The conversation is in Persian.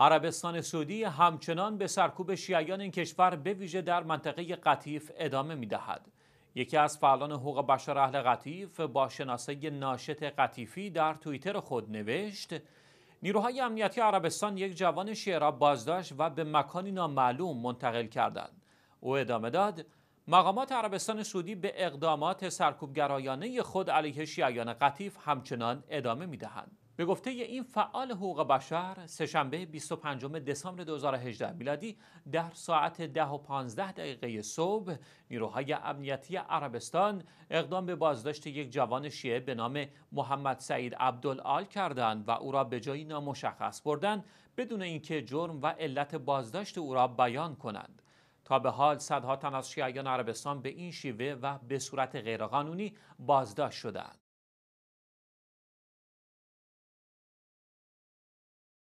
عربستان سعودی همچنان به سرکوب شیعیان این کشور به ویژه در منطقه قطیف ادامه می دهد. یکی از فعالان حقوق بشر اهل قطیف با شناسه ناشط قطیفی در توییتر خود نوشت نیروهای امنیتی عربستان یک جوان شیعه را بازداشت و به مکانی نامعلوم منتقل کردند. او ادامه داد مقامات عربستان سعودی به اقدامات سرکوبگرایانه خود علیه شیعیان قطیف همچنان ادامه می دهند. به گفته این فعال حقوق بشر سهشنبه 25 دسامبر 2018 میلادی در ساعت 10 و 15 دقیقه صبح نیروهای امنیتی عربستان اقدام به بازداشت یک جوان شیعه به نام محمد سعید عبدالعال کردند و او را به جایی نامشخص بردند بدون اینکه جرم و علت بازداشت او را بیان کنند. تا به حال صدها تن از شیعیان عربستان به این شیوه و به صورت غیرقانونی بازداشت شدند.